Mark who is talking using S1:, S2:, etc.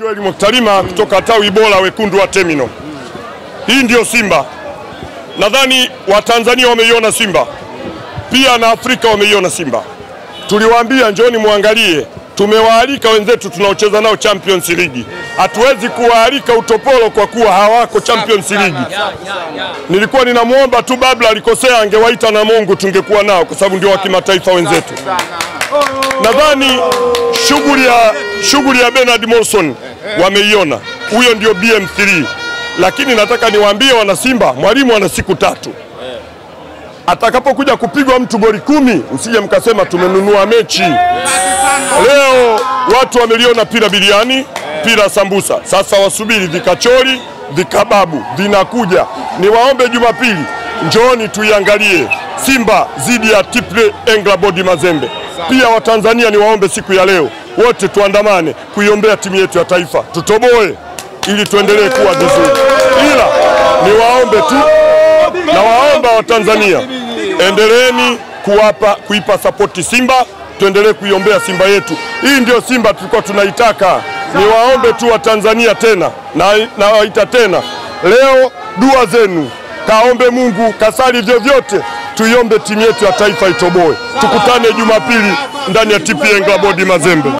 S1: Joel Mwaktalima kutoka tawi bora wekundu wa Terminal. Hii ndio Simba. Nadhani Watanzania wameiona Simba, pia na Afrika wameiona Simba. Tuliwaambia njoni mwangalie, tumewaalika wenzetu tunaocheza nao Champions League. Hatuwezi kuwaalika utopolo kwa kuwa hawako Champions League. Nilikuwa ninamwomba tu Babla alikosea, angewaita na Mungu tungekuwa nao, kwa sababu ndio wa kimataifa wenzetu. Nadhani shughuli ya shughuli ya Bernard Morrison wameiona, huyo ndio BM3. Lakini nataka niwaambie wana Simba, mwalimu ana siku tatu. Atakapokuja kupigwa mtu goli kumi, msije mkasema tumenunua mechi. Leo watu wameliona pira biliani, pira sambusa. Sasa wasubiri vikachori, vikababu vinakuja. Niwaombe Jumapili, njooni tuiangalie Simba dhidi ya Tiple Englebodi Mazembe. Pia Watanzania niwaombe siku ya leo wote tuandamane kuiombea timu yetu ya taifa, tutoboe ili tuendelee kuwa vizuri. Ila niwaombe tu na waomba Watanzania, endeleeni kuwapa kuipa sapoti Simba, tuendelee kuiombea Simba yetu. Hii ndio Simba tulikuwa tunaitaka. Niwaombe tu Watanzania tena na nawaita tena leo, dua zenu, kaombe Mungu, kasali vyovyote, tuiombe timu yetu ya taifa itoboe. Tukutane Jumapili ndani ya TP Englebodi Mazembe.